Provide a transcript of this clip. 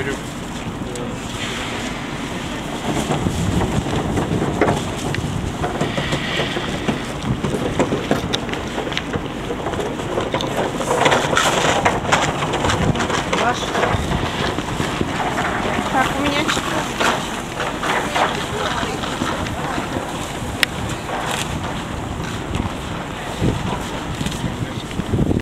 Зверюк. Так, у меня четыре.